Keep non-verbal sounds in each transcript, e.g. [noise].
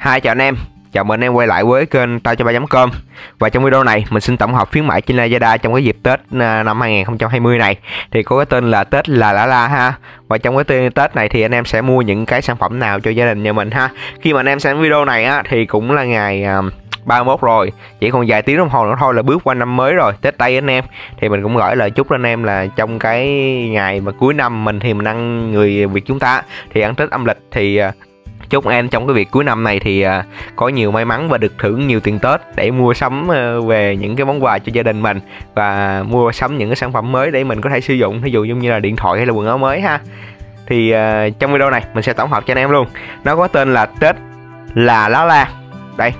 Hai chào anh em, chào mừng anh em quay lại với kênh tao cho ba com. Và trong video này mình xin tổng hợp khuyến mãi trên Lazada trong cái dịp Tết à, năm 2020 này. Thì có cái tên là Tết là lá La ha. Và trong cái tên Tết này thì anh em sẽ mua những cái sản phẩm nào cho gia đình nhà mình ha. Khi mà anh em xem video này á thì cũng là ngày à, 31 rồi. Chỉ còn vài tiếng đồng hồ nữa thôi là bước qua năm mới rồi. Tết tây anh em. Thì mình cũng gửi lời chúc anh em là trong cái ngày mà cuối năm mình thì mình ăn người việt chúng ta. Thì ăn tết âm lịch thì à, chúc anh trong cái việc cuối năm này thì uh, có nhiều may mắn và được thưởng nhiều tiền Tết để mua sắm uh, về những cái món quà cho gia đình mình và mua sắm những cái sản phẩm mới để mình có thể sử dụng ví dụ như là điện thoại hay là quần áo mới ha. Thì uh, trong video này mình sẽ tổng hợp cho anh em luôn. Nó có tên là Tết là lá la đây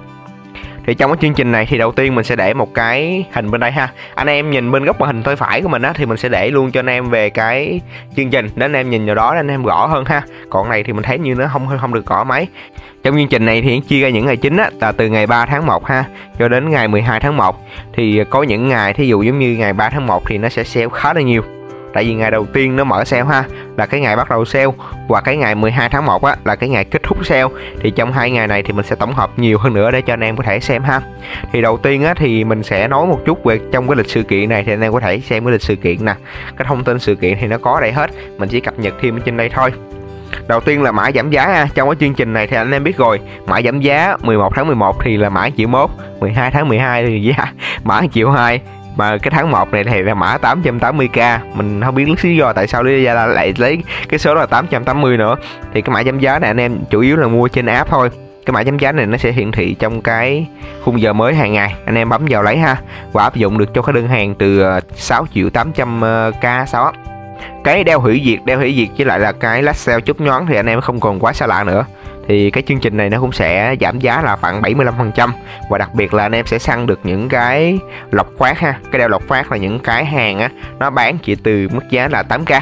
thì trong cái chương trình này thì đầu tiên mình sẽ để một cái hình bên đây ha. Anh em nhìn bên góc màn hình tay phải của mình á, thì mình sẽ để luôn cho anh em về cái chương trình. Để anh em nhìn vào đó để anh em gõ hơn ha. Còn này thì mình thấy như nó không không được gõ máy. Trong chương trình này thì chia ra những ngày chính á, là từ ngày 3 tháng 1 ha, cho đến ngày 12 tháng 1 thì có những ngày, thí dụ giống như ngày 3 tháng 1 thì nó sẽ sale khá là nhiều tại vì ngày đầu tiên nó mở sale ha là cái ngày bắt đầu sale và cái ngày 12 tháng 1 á là cái ngày kết thúc sale. Thì trong hai ngày này thì mình sẽ tổng hợp nhiều hơn nữa để cho anh em có thể xem ha. Thì đầu tiên á thì mình sẽ nói một chút về trong cái lịch sự kiện này thì anh em có thể xem cái lịch sự kiện nè. Cái thông tin sự kiện thì nó có đây hết mình chỉ cập nhật thêm ở trên đây thôi. Đầu tiên là mã giảm giá ha. Trong cái chương trình này thì anh em biết rồi, mã giảm giá 11 tháng 11 thì là mã triệu 1, 12 tháng 12 thì [laughs] giá mã triệu 2, mà cái tháng 1 này thì là mã 880k mình không biết lý do tại sao lý ra lại lấy cái số là 880 nữa. Thì cái mã giảm giá này anh em chủ yếu là mua trên app thôi. Cái mã giảm giá này nó sẽ hiển thị trong cái khung giờ mới hàng ngày. Anh em bấm vào lấy ha. Và áp dụng được cho cái đơn hàng từ ờ, 6 triệu 800k ờ, sau cái đeo hủy diệt, đeo hủy diệt với lại là cái lát sale chút nhón thì anh em không còn quá xa lạ nữa. Thì cái chương trình này nó cũng sẽ giảm giá là khoảng 75% và đặc biệt là anh em sẽ săn được những cái lọc khoát ha. Cái đeo lọc khoát là những cái hàng á, nó bán chỉ từ mức giá là 8k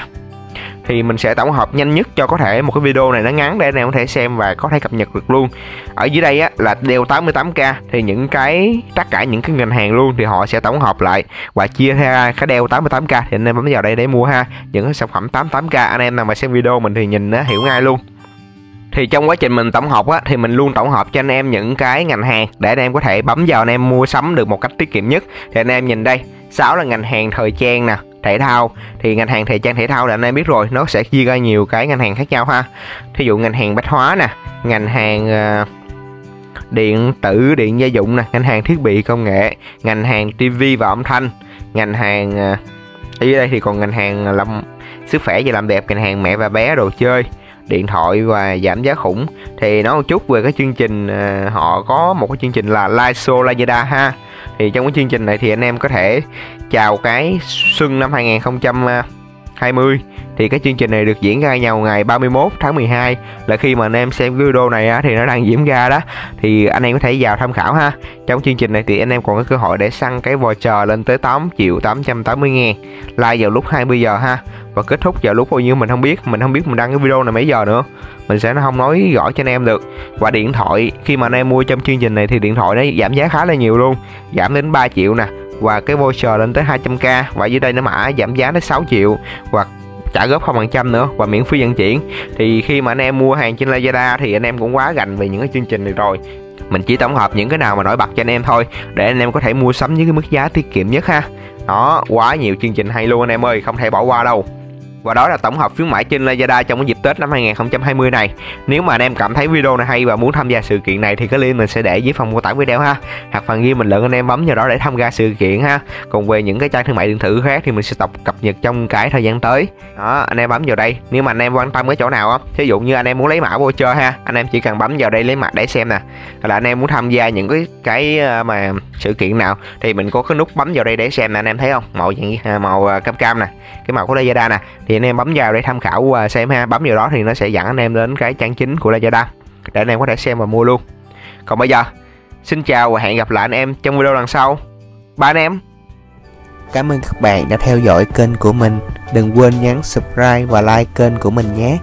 thì mình sẽ tổng hợp nhanh nhất cho có thể một cái video này nó ngắn để anh em có thể xem và có thể cập nhật được luôn. Ở dưới đây á, là đeo 88k thì những cái, tất cả những cái ngành hàng luôn thì họ sẽ tổng hợp lại và chia ra cái đeo 88k thì anh em bấm vào đây để mua ha. Những cái sản phẩm 88k anh em nào mà xem video mình thì nhìn nó hiểu ngay luôn. Thì trong quá trình mình tổng hợp á, thì mình luôn tổng hợp cho anh em những cái ngành hàng để anh em có thể bấm vào anh em mua sắm được một cách tiết kiệm nhất. Thì anh em nhìn đây, sáu là ngành hàng thời trang nè thể thao. Thì ngành hàng thời trang thể thao là anh em biết rồi nó sẽ chia ra nhiều cái ngành hàng khác nhau ha. Thí dụ ngành hàng bách hóa nè ngành hàng uh, điện tử điện gia dụng nè ngành hàng thiết bị công nghệ ngành hàng tivi và âm thanh ngành hàng uh, ở dưới đây thì còn ngành hàng làm sức khỏe và làm đẹp ngành hàng mẹ và bé đồ chơi điện thoại và giảm giá khủng. Thì nói một chút về cái chương trình uh, họ có một cái chương trình là live show Lazada ha. Thì trong cái chương trình này thì anh em có thể chào cái xuân năm 2020 20 thì cái chương trình này được diễn ra nhau ngày 31 tháng 12 là khi mà anh em xem video này á, thì nó đang diễn ra đó. Thì anh em có thể vào tham khảo ha. Trong chương trình này thì anh em còn có cơ hội để săn cái voucher lên tới 8 triệu 880 ngàn. Like vào lúc 20 giờ ha. Và kết thúc vào lúc bao nhiêu mình không biết. Mình không biết mình đăng cái video này mấy giờ nữa. Mình sẽ không nói rõ cho anh em được. Và điện thoại khi mà anh em mua trong chương trình này thì điện thoại nó giảm giá khá là nhiều luôn. Giảm đến 3 triệu nè và cái voucher lên tới 200k và dưới đây nó mã giảm giá tới 6 triệu, hoặc trả góp không phần trăm nữa, và miễn phí vận chuyển. Thì khi mà anh em mua hàng trên Lazada thì anh em cũng quá gành về những cái chương trình này rồi. Mình chỉ tổng hợp những cái nào mà nổi bật cho anh em thôi, để anh em có thể mua sắm với cái mức giá tiết kiệm nhất ha. Đó, quá nhiều chương trình hay luôn anh em ơi, không thể bỏ qua đâu và đó là tổng hợp khuyến mãi trên Lazada trong cái dịp Tết năm 2020 này. Nếu mà anh em cảm thấy video này hay và muốn tham gia sự kiện này thì cái link mình sẽ để dưới phần mô tả video ha. Hoặc phần ghi mình lượng anh em bấm vào đó để tham gia sự kiện ha. Còn về những cái trang thương mại điện tử khác thì mình sẽ tập cập nhật trong cái thời gian tới. Đó, anh em bấm vào đây. Nếu mà anh em quan tâm cái chỗ nào á, ví dụ như anh em muốn lấy mã voucher ha, anh em chỉ cần bấm vào đây lấy mã để xem nè. hoặc Là anh em muốn tham gia những cái cái ờ, mà sự kiện nào thì mình có cái nút bấm vào đây để xem nè anh em thấy không? Màu dạng à, màu ờ, cam cam nè, cái màu của Lazada nè. Thì anh em bấm vào để tham khảo và xem ha bấm vào đó thì nó sẽ dẫn anh em đến cái trang chính của Lazada để anh em có thể xem và mua luôn còn bây giờ, xin chào và hẹn gặp lại anh em trong video lần sau ba anh em Cảm ơn các bạn đã theo dõi kênh của mình. Đừng quên nhấn subscribe và like kênh của mình nhé.